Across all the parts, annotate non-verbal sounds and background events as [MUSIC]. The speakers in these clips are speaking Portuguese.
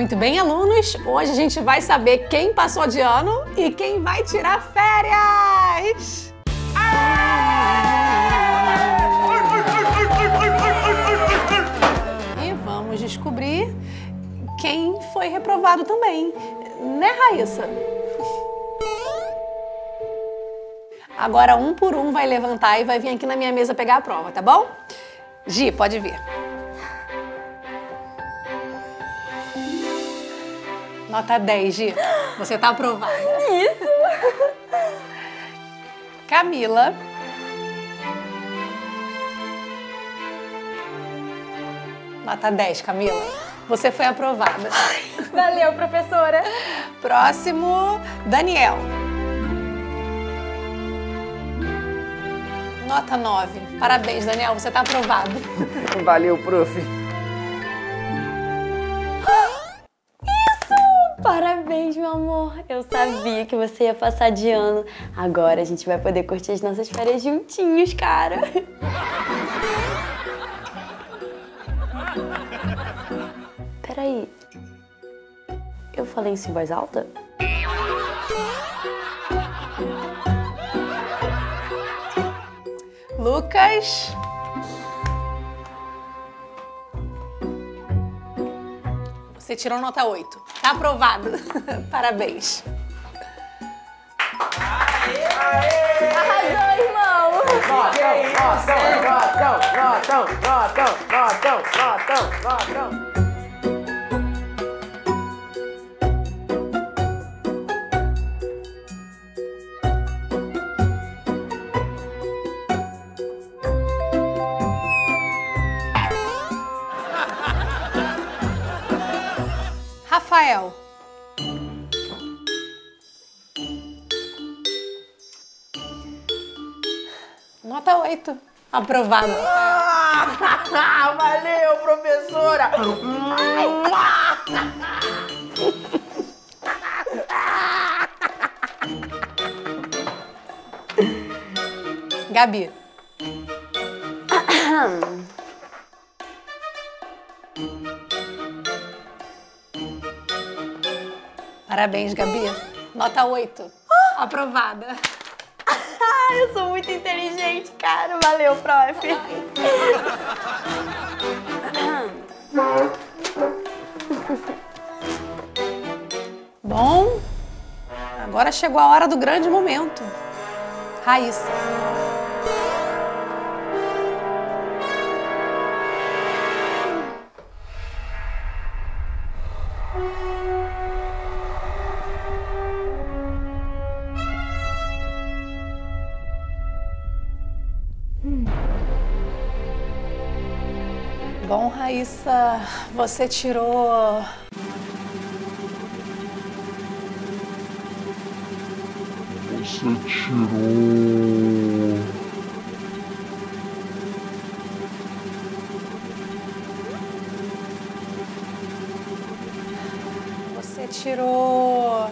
Muito bem, alunos. Hoje a gente vai saber quem passou de ano e quem vai tirar férias. E vamos descobrir quem foi reprovado também. Né, Raíssa? Agora um por um vai levantar e vai vir aqui na minha mesa pegar a prova, tá bom? Gi, pode vir. Nota 10, Gi. Você tá aprovada. Isso! Camila. Nota 10, Camila. Você foi aprovada. Valeu, professora. Próximo, Daniel. Nota 9. Parabéns, Daniel. Você tá aprovado. Valeu, prof. Parabéns, meu amor. Eu sabia que você ia passar de ano. Agora a gente vai poder curtir as nossas férias juntinhos, cara. [LAUGHS] Peraí. Eu falei isso em voz alta? Lucas. Você tirou nota 8. Tá aprovado. [LAUGHS] Parabéns. Arrasou, irmão! Notão, notão, notão, notão, notão, notão, notão. Rafael. Nota 8. Aprovado. Ah, [LAUGHS] valeu, professora! Gabi. [COUGHS] [COUGHS] Parabéns, Gabi. Nota 8. Aprovada. Ah, eu sou muito inteligente, cara. Valeu, prof. Bom, agora chegou a hora do grande momento. Raíssa. Raíssa, você tirou Você tirou. Você tirou.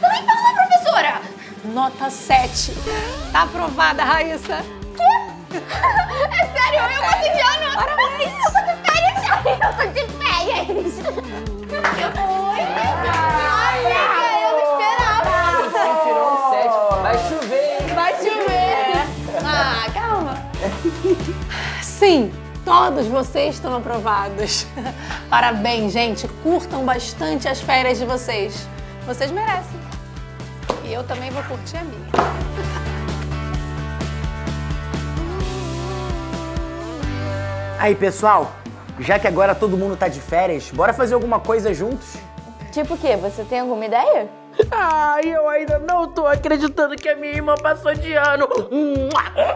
Vai falar, professora! Nota 7. Tá aprovada, Raíssa. [LAUGHS] É sério, eu passei de ano! Parabéns! Eu tô de férias! Eu tô de férias! Oi! Olha, eu não esperava! Você tirou um 7. Vai chover, hein? Vai chover! Ah, calma! Sim, todos vocês estão aprovados. Parabéns, gente. Curtam bastante as férias de vocês. Vocês merecem. E eu também vou curtir a minha. Aí, pessoal, já que agora todo mundo tá de férias, bora fazer alguma coisa juntos? Tipo o quê? Você tem alguma ideia? Ai, eu ainda não tô acreditando que a minha irmã passou de ano.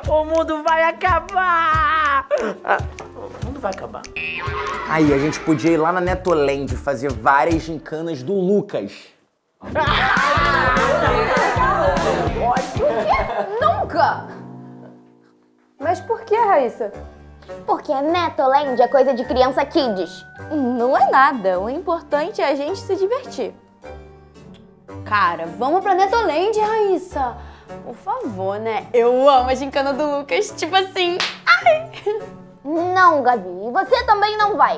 O mundo vai acabar. Ah, O mundo vai acabar. Aí, a gente podia ir lá na Netoland fazer várias gincanas do Lucas. Nunca! Mas por que, Raíssa? Porque Netoland é coisa de criança kids. Não é nada. O importante é a gente se divertir. Cara, vamos pra Netoland, Raíssa. Por favor, né? Eu amo a gincana do Lucas. Tipo assim. Ai! Não, Gabi. E você também não vai.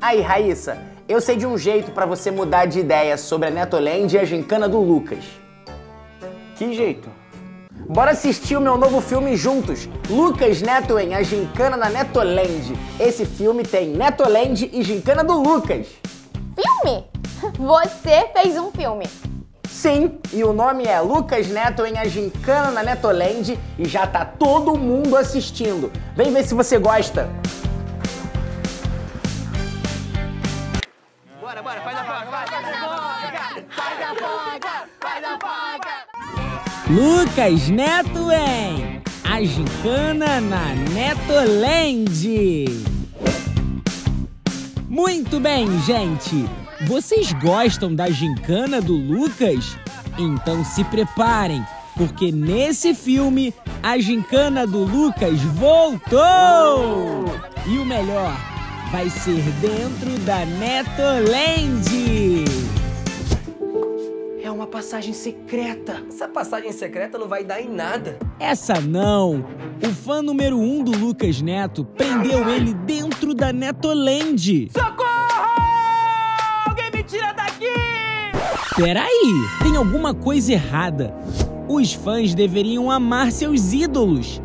Aí, Raíssa, eu sei de um jeito pra você mudar de ideia sobre a Netoland e a gincana do Lucas. Que jeito? Bora assistir o meu novo filme juntos, Lucas Neto em A Gincana na Netoland. Esse filme tem Netoland e Gincana do Lucas. Filme? Você fez um filme. Sim, e o nome é Lucas Neto em A Gincana na Netoland e já tá todo mundo assistindo. Vem ver se você gosta. Lucas Neto em A Gincana na Netoland. Muito bem, gente. Vocês gostam da gincana do Lucas? Então se preparem, porque nesse filme a gincana do Lucas voltou! E o melhor, vai ser dentro da Netoland! Uma passagem secreta. Essa passagem secreta não vai dar em nada. Essa não! O fã número um do Lucas Neto prendeu ele dentro da Netoland! Alguém me tira daqui! Peraí, tem alguma coisa errada. Os fãs deveriam amar seus ídolos.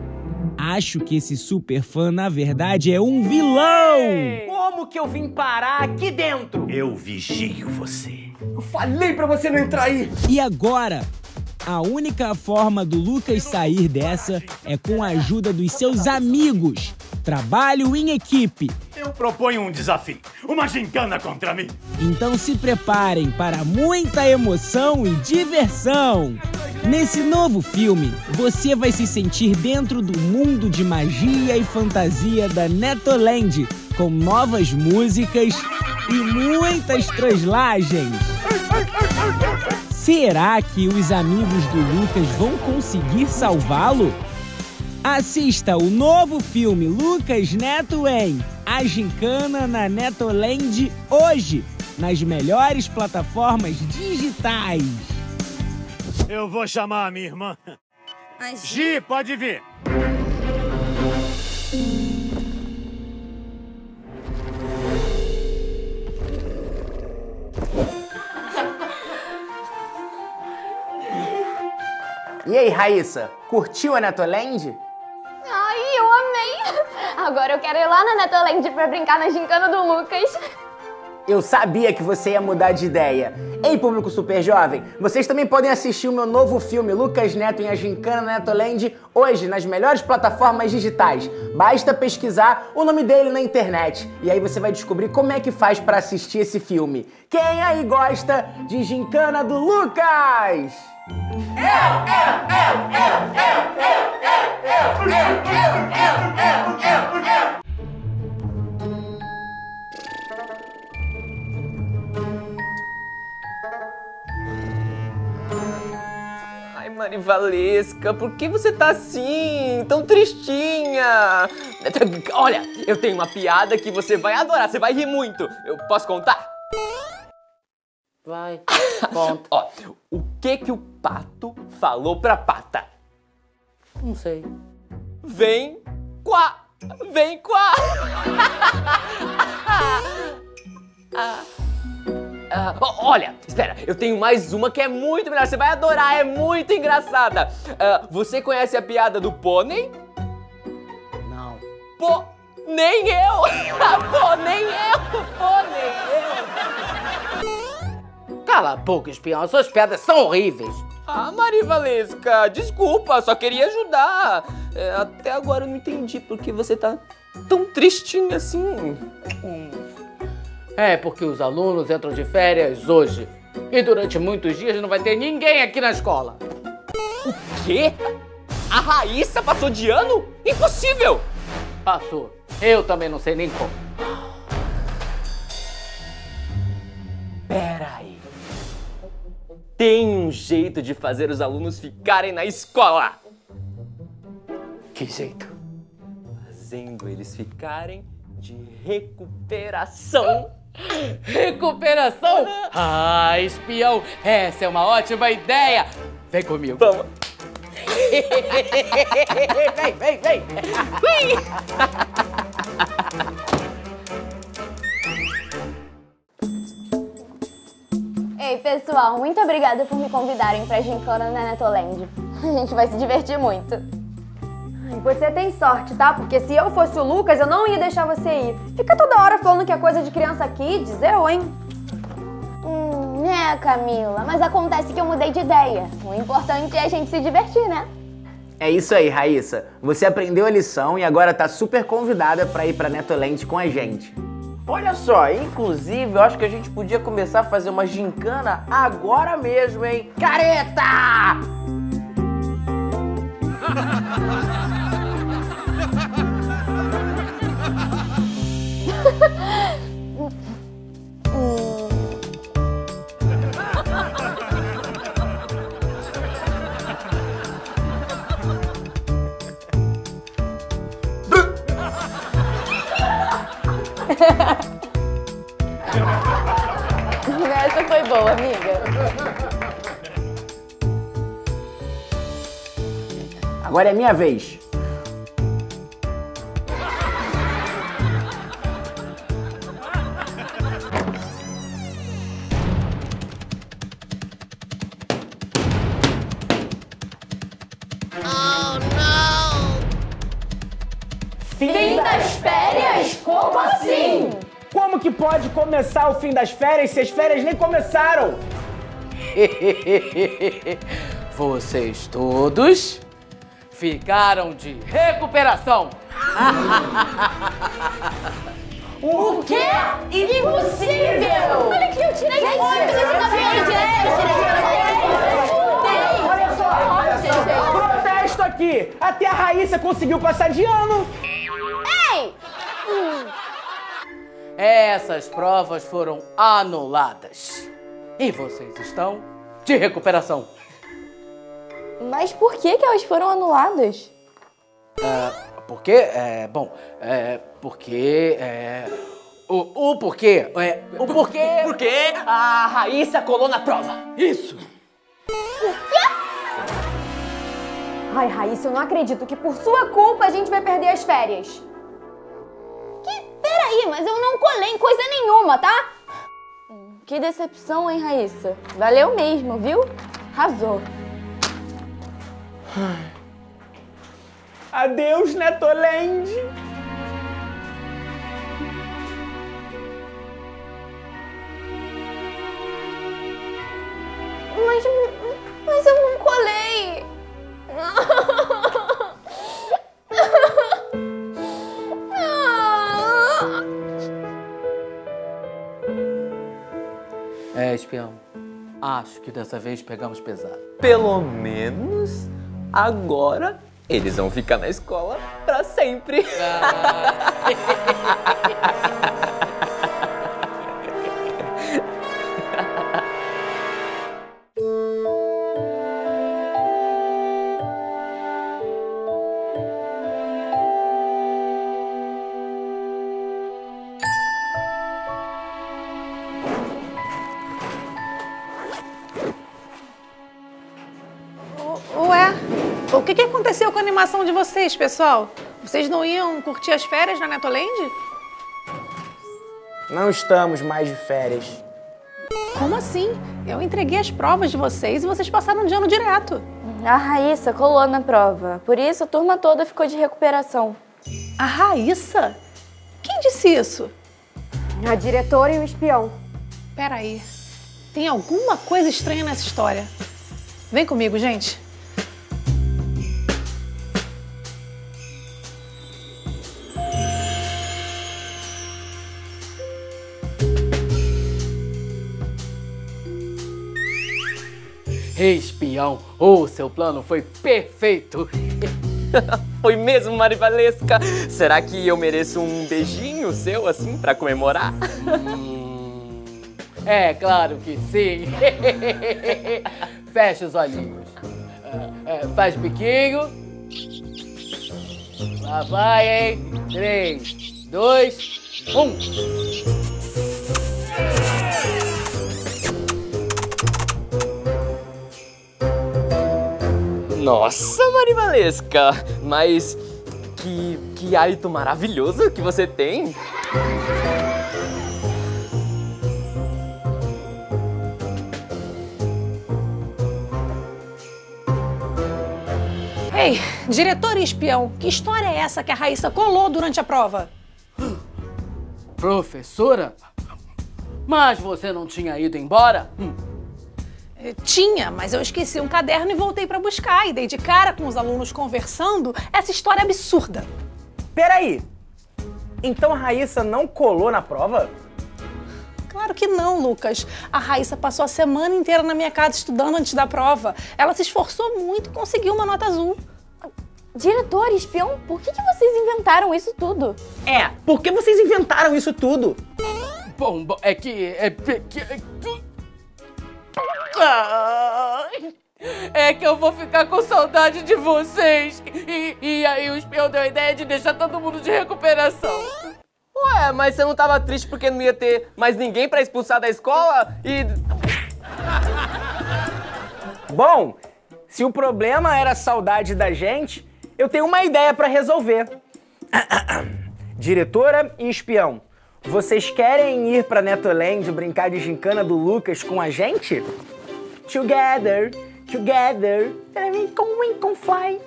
Acho que esse super fã, na verdade, é um vilão! Como que eu vim parar aqui dentro? Eu vigio você. Eu falei pra você não entrar aí. E agora? A única forma do Lucas sair dessa é com a ajuda dos seus amigos. Trabalho em equipe. Eu proponho um desafio. Uma gincana contra mim. Então se preparem para muita emoção e diversão. Nesse novo filme, você vai se sentir dentro do mundo de magia e fantasia da Netoland, com novas músicas e muitas translagens. Será que os amigos do Lucas vão conseguir salvá-lo? Assista o novo filme Lucas Neto em A Gincana na Netoland hoje, nas melhores plataformas digitais. Eu vou chamar a minha irmã. A Gi, pode vir. E aí, Raíssa, curtiu a Netoland? Ai, eu amei! Agora eu quero ir lá na Netoland pra brincar na gincana do Lucas. Eu sabia que você ia mudar de ideia. Ei, público super jovem, vocês também podem assistir o meu novo filme Lucas Neto em A Gincana na Netoland hoje nas melhores plataformas digitais. Basta pesquisar o nome dele na internet e aí você vai descobrir como é que faz para assistir esse filme. Quem aí gosta de Gincana do Lucas? Ai, Marivalesca, por que você tá assim, tão tristinha? Olha, eu tenho uma piada que você vai adorar, você vai rir muito. Eu posso contar? Vai, [COUGHS] conta. Ó, o que que o pato falou pra pata? Não sei. Vem quá, vem quá. [LAUGHS] Ah, ah, olha, espera, eu tenho mais uma que é muito melhor, você vai adorar, é muito engraçada. Ah, você conhece a piada do pônei? Não. Pô, nem eu! [LAUGHS] Pô, nem eu! Pô, nem eu! Cala a boca, espião, suas piadas são horríveis. Ah, Marivalesca, desculpa, só queria ajudar. É, até agora eu não entendi por que você tá tão tristinha assim. É porque os alunos entram de férias hoje. E durante muitos dias não vai ter ninguém aqui na escola. O quê? A Raíssa passou de ano? Impossível! Passou. Eu também não sei nem como. Tem um jeito de fazer os alunos ficarem na escola. Que jeito? Fazendo eles ficarem de recuperação. Recuperação? Ah, espião, essa é uma ótima ideia. Vem comigo. Vamos. [LAUGHS] vem, vem, vem. [LAUGHS] pessoal, muito obrigada por me convidarem pra gincana na Netoland. [LAUGHS] A gente vai se divertir muito. E Você tem sorte, tá? Porque se eu fosse o Lucas, eu não ia deixar você ir. Fica toda hora falando que é coisa de criança aqui, diz eu, hein? Hum, né, Camila? Mas acontece que eu mudei de ideia. O importante é a gente se divertir, né? É isso aí, Raíssa. Você aprendeu a lição e agora tá super convidada pra ir pra Netoland com a gente. Olha só, inclusive eu acho que a gente podia começar a fazer uma gincana agora mesmo, hein? Careta! Agora é minha vez. Fim das férias? Como assim? Como que pode começar o fim das férias se as férias nem começaram? [LAUGHS] Vocês todos ficaram de recuperação. [LAUGHS] O quê? Impossível! Olha aqui, eu tirei oito nesse ambiente, né? Olha só, protesto aqui. Até a Raíssa conseguiu passar de ano. Ei! Essas provas foram anuladas. E vocês estão de recuperação. Mas por que, que elas foram anuladas? Por quê? É, bom, é, porque. É, o, o porquê. É, o porquê. [LAUGHS] Porque a Raíssa colou na prova. Isso! Ai, Raíssa, eu não acredito que por sua culpa a gente vai perder as férias. Que? Peraí, mas eu não colei em coisa nenhuma, tá? Que decepção, hein, Raíssa? Valeu mesmo, viu? Arrasou. Adeus, Netoland. Mas, mas eu não colei. É, espião. Acho que dessa vez pegamos pesado. Pelo menos agora eles vão ficar na escola pra sempre. Ué, [LAUGHS] a animação de vocês, pessoal? Vocês não iam curtir as férias na Netoland? Não estamos mais de férias. Como assim? Eu entreguei as provas de vocês e vocês passaram de ano direto. A Raíssa colou na prova. Por isso a turma toda ficou de recuperação. A Raíssa? Quem disse isso? A diretora e o espião. Peraí, tem alguma coisa estranha nessa história. Vem comigo, gente. Espião, o seu plano foi perfeito. [LAUGHS] Foi mesmo, Marivalesca? Será que eu mereço um beijinho seu, assim, pra comemorar? É claro que sim. [LAUGHS] Fecha os olhinhos. É, é, faz biquinho. Lá vai, hein? Três, dois, um. Nossa, Marivalesca, mas que, que hálito maravilhoso que você tem. Ei, diretor e espião, que história é essa que a Raíssa colou durante a prova? Professora? Mas você não tinha ido embora? Hum. Tinha, mas eu esqueci um caderno e voltei pra buscar e dei de cara com os alunos conversando essa história absurda. Peraí. Então a Raíssa não colou na prova? Claro que não, Lucas. A Raíssa passou a semana inteira na minha casa estudando antes da prova. Ela se esforçou muito e conseguiu uma nota azul. Diretor, espião, por que, que vocês inventaram isso tudo? É, por que vocês inventaram isso tudo? Bom, bom, é que. É, que- é que- Ai, É que eu vou ficar com saudade de vocês. E, e aí o espião deu a ideia de deixar todo mundo de recuperação. Ué, mas você não tava triste porque não ia ter mais ninguém pra expulsar da escola? E. [LAUGHS] Bom, se o problema era a saudade da gente, eu tenho uma ideia pra resolver. [COUGHS] Diretora e espião, vocês querem ir pra Netoland brincar de gincana do Lucas com a gente? Together, together, com com fly.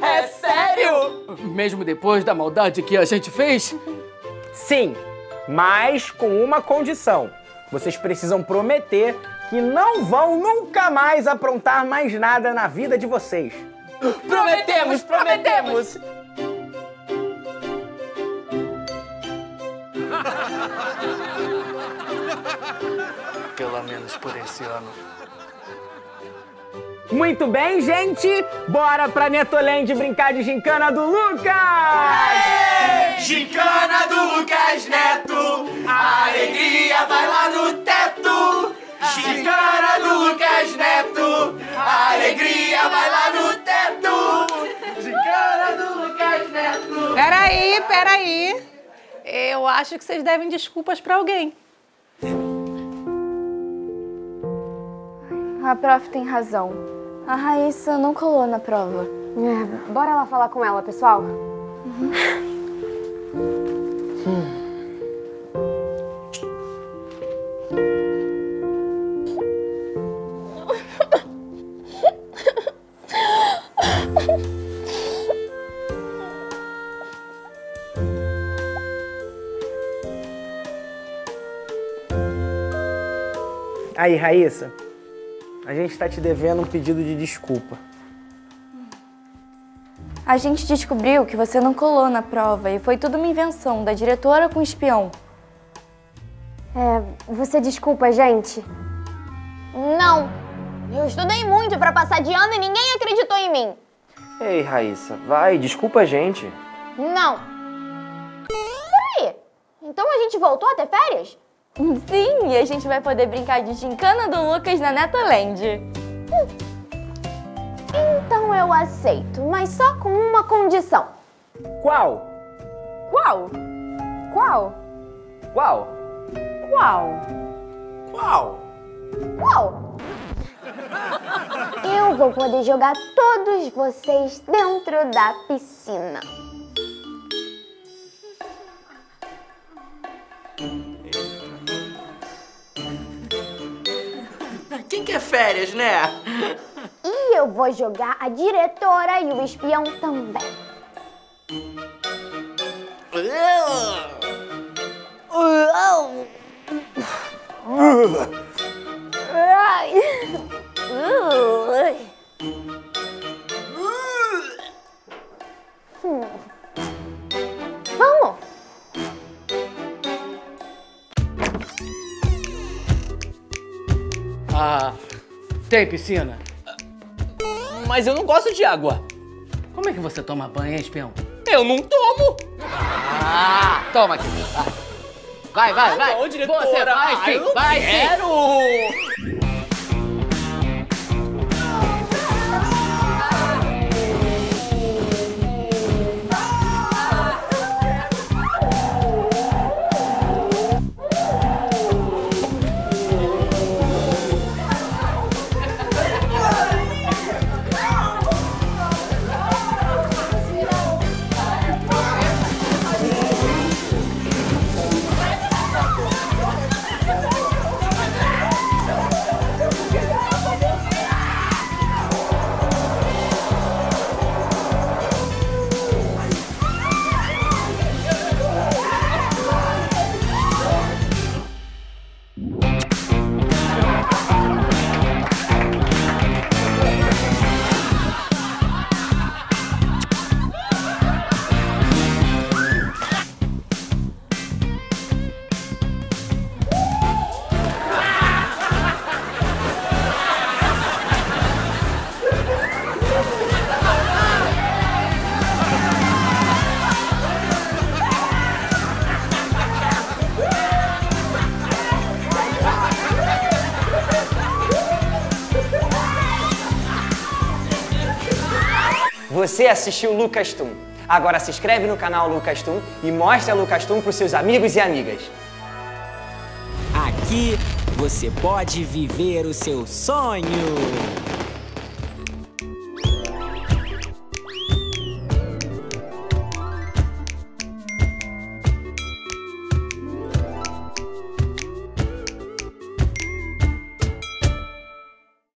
É sério? Mesmo depois da maldade que a gente fez? Sim, mas com uma condição. Vocês precisam prometer que não vão nunca mais aprontar mais nada na vida de vocês. Prometemos, prometemos! Pelo menos por esse ano. Muito bem, gente! Bora pra Netoland brincar de gincana do Lucas! Gincana do Lucas Neto, a alegria vai lá no teto. Gincana do Lucas Neto, a alegria vai lá no teto. Gincana do Lucas Neto. Peraí, peraí. Eu acho que vocês devem desculpas pra alguém. A prof tem razão. A Raíssa não colou na prova. É, bora lá falar com ela, pessoal? Aí, Raíssa, a gente tá te devendo um pedido de desculpa. A gente descobriu que você não colou na prova e foi tudo uma invenção da diretora com o espião. É, você desculpa, gente? Não! Eu estudei muito pra passar de ano e ninguém acreditou em mim. Ei, Raíssa, vai, desculpa a gente. Não! Peraí! Então a gente voltou a ter férias? Sim, e a gente vai poder brincar de gincana do Lucas na Netoland. Então eu aceito, mas só com uma condição. Qual? Qual? Qual? Qual? Qual? Qual? Qual? Eu vou poder jogar todos vocês dentro da piscina. Férias, né? E eu vou jogar a diretora e o espião também. Ai. Tem piscina? Mas eu não gosto de água. Como é que você toma banho, hein, espião? Eu não tomo! Ah, toma aqui. Vai, vai, vai. Não, diretora. Você vai Ah, sim, eu não vai quero. sim. Você assistiu Lucas Tum. Agora se inscreve no canal Lucas Tum e mostra Lucas Tum para os seus amigos e amigas. Aqui você pode viver o seu sonho.